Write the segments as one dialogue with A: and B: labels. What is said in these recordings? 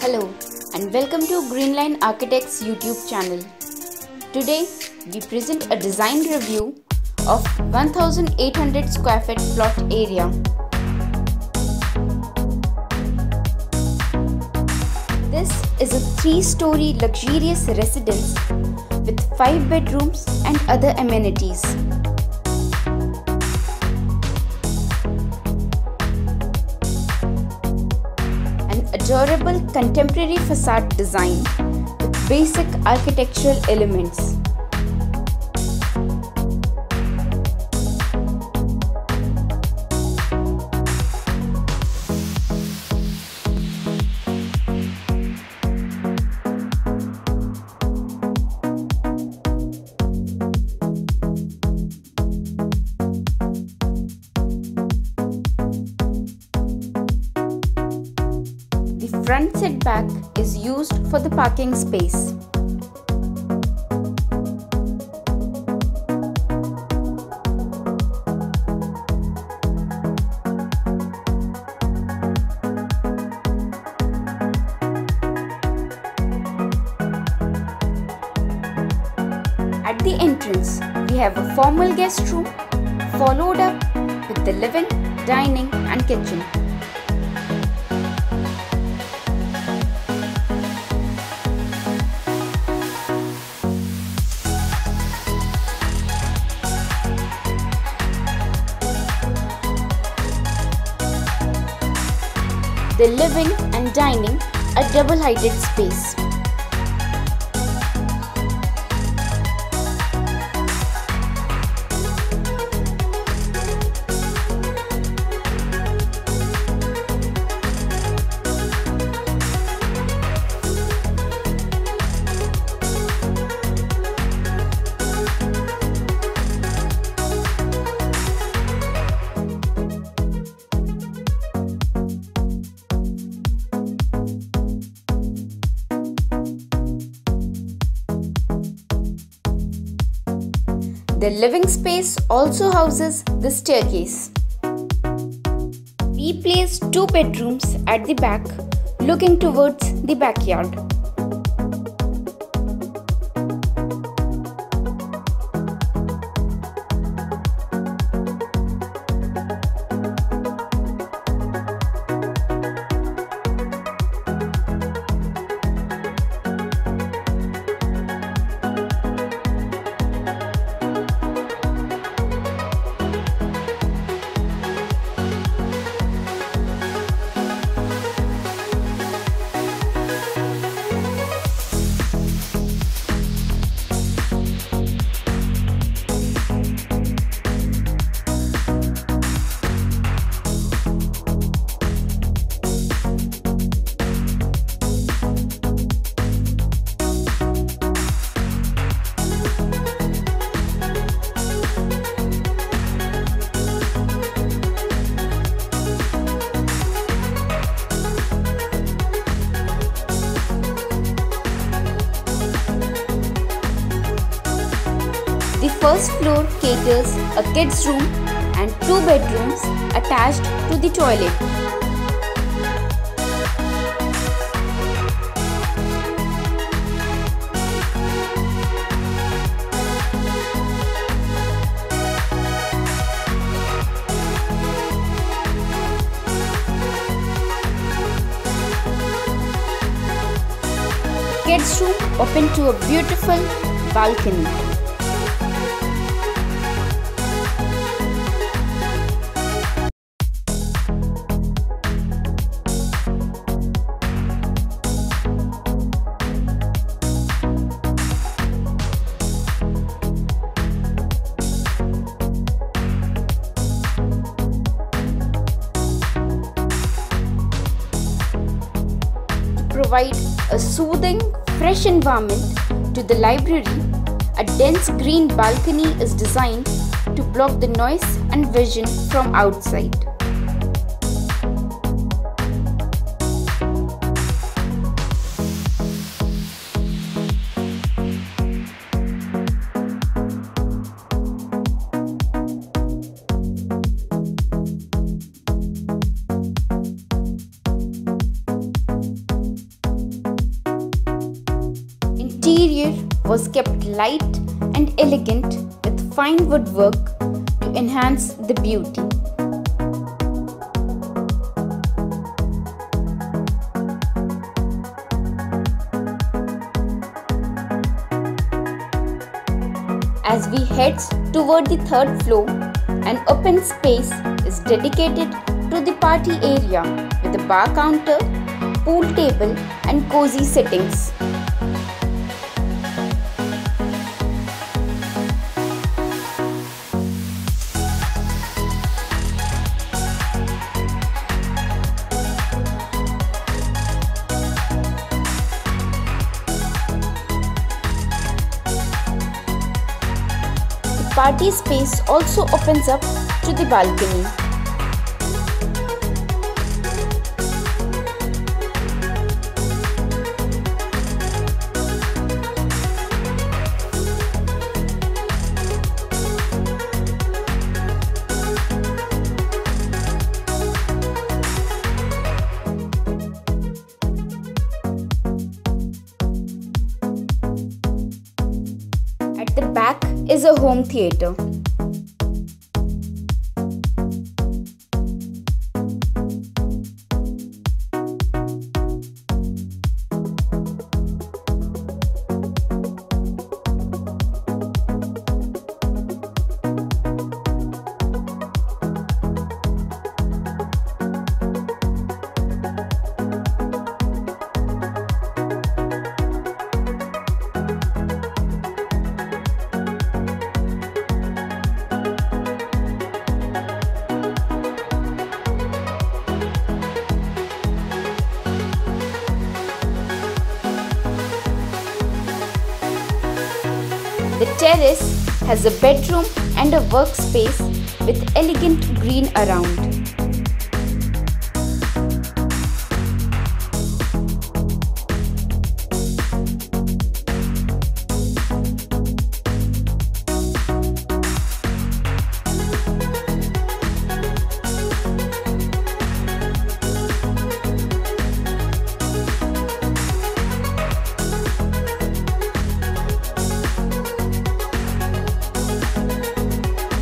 A: Hello and welcome to Greenline Architects YouTube channel. Today we present a design review of 1800 square feet plot area. This is a three-story luxurious residence with 5 bedrooms and other amenities. An adorable contemporary facade design with basic architectural elements. Front setback is used for the parking space. At the entrance, we have a formal guest room followed up with the living, dining and kitchen. The living and dining a double-heighted space. The living space also houses the staircase. We placed two bedrooms at the back looking towards the backyard. The first floor caters a kids room and two bedrooms attached to the toilet. Kids room open to a beautiful balcony. Provide a soothing, fresh environment to the library, a dense green balcony is designed to block the noise and vision from outside. Was kept light and elegant with fine woodwork to enhance the beauty. As we head toward the third floor, an open space is dedicated to the party area with a bar counter, pool table and cozy settings. Party space also opens up to the balcony. Is a home theatre. The terrace has a bedroom and a workspace with elegant green around.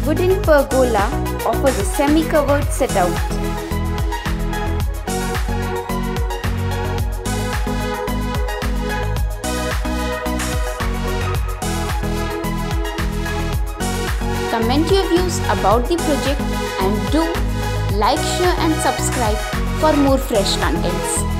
A: Wooden pergola offers a semi-covered sit-out. Comment your views about the project and do like, share and subscribe for more fresh contents.